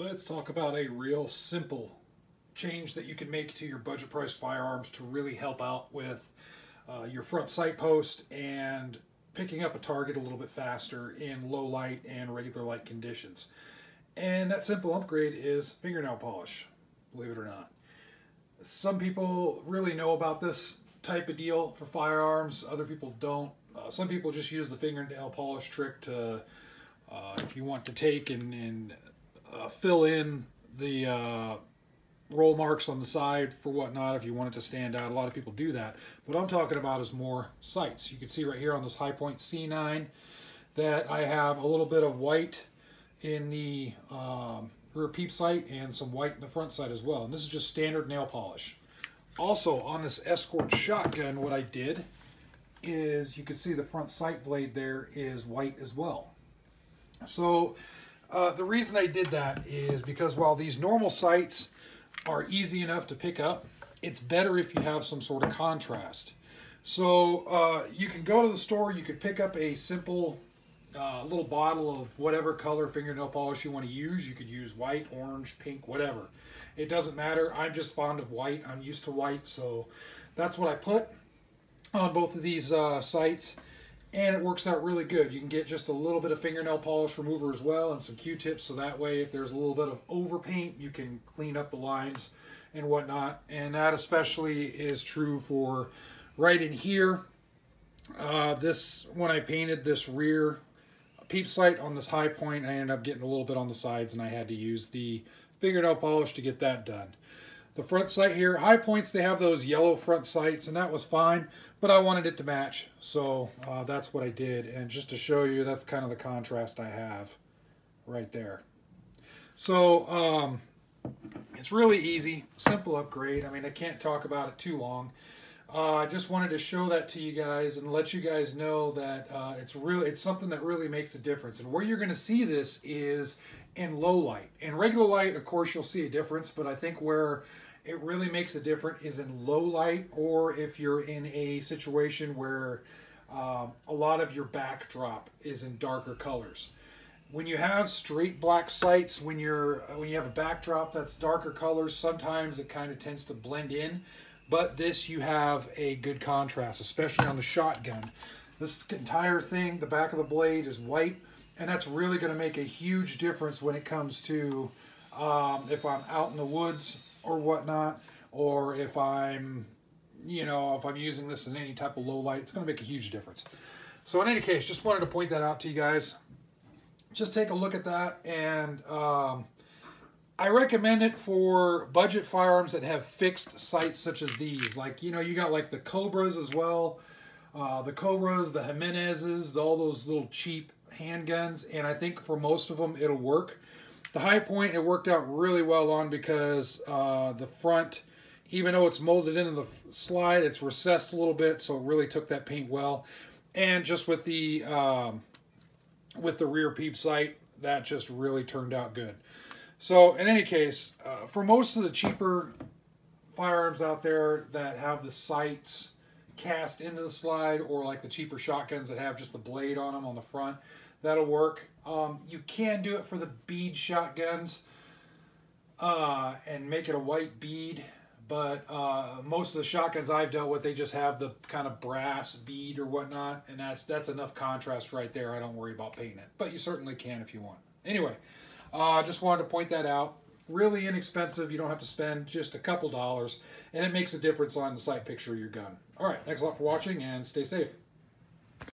Let's talk about a real simple change that you can make to your budget price firearms to really help out with uh, your front sight post and picking up a target a little bit faster in low light and regular light conditions. And that simple upgrade is fingernail polish, believe it or not. Some people really know about this type of deal for firearms, other people don't. Uh, some people just use the fingernail polish trick to, uh, if you want to take and, and uh, fill in the uh, roll marks on the side for whatnot if you want it to stand out. A lot of people do that. What I'm talking about is more sights. You can see right here on this Hi-Point C9 that I have a little bit of white in the um, rear peep sight and some white in the front sight as well. And this is just standard nail polish. Also on this Escort shotgun, what I did is you can see the front sight blade there is white as well. So uh, the reason I did that is because while these normal sights are easy enough to pick up, it's better if you have some sort of contrast. So uh, you can go to the store, you could pick up a simple uh, little bottle of whatever color fingernail polish you want to use. You could use white, orange, pink, whatever. It doesn't matter. I'm just fond of white. I'm used to white, so that's what I put on both of these uh, sights and it works out really good. You can get just a little bit of fingernail polish remover as well and some Q-tips so that way if there's a little bit of overpaint you can clean up the lines and whatnot and that especially is true for right in here. Uh, this when I painted this rear peep sight on this Hi-Point I ended up getting a little bit on the sides and I had to use the fingernail polish to get that done. The front sight here, Hi-Points, they have those yellow front sights, and that was fine, but I wanted it to match, so uh, that's what I did. And just to show you, that's kind of the contrast I have right there. So um, it's really easy, simple upgrade. I mean, I can't talk about it too long. Uh, I just wanted to show that to you guys and let you guys know that uh, it's really it's something that really makes a difference. And where you're going to see this is in low light. In regular light, of course, you'll see a difference, but I think where it really makes a difference is in low light or if you're in a situation where um, a lot of your backdrop is in darker colors. When you have straight black sights, when you're when you have a backdrop that's darker colors, sometimes it kind of tends to blend in. But this, you have a good contrast, especially on the shotgun. This entire thing, the back of the blade is white, and that's really going to make a huge difference when it comes to um, if I'm out in the woods or whatnot, or if I'm, you know, if I'm using this in any type of low light, it's going to make a huge difference. So in any case, just wanted to point that out to you guys. Just take a look at that and um, I recommend it for budget firearms that have fixed sights such as these. Like, you know, you got like the Cobras as well. Uh, the Cobras, the Jimenezes, the, all those little cheap handguns. And I think for most of them, it'll work. The Hi-Point, it worked out really well on because uh, the front, even though it's molded into the slide, it's recessed a little bit. So it really took that paint well. And just with the, um, with the rear peep sight, that just really turned out good. So in any case, uh, for most of the cheaper firearms out there that have the sights cast into the slide or like the cheaper shotguns that have just the blade on them on the front, that'll work. Um, you can do it for the bead shotguns uh, and make it a white bead, but uh, most of the shotguns I've dealt with, they just have the kind of brass bead or whatnot, and that's that's enough contrast right there. I don't worry about painting it, but you certainly can if you want. Anyway. I uh, just wanted to point that out. Really inexpensive. You don't have to spend just a couple dollars, and it makes a difference on the sight picture of your gun. All right, thanks a lot for watching, and stay safe.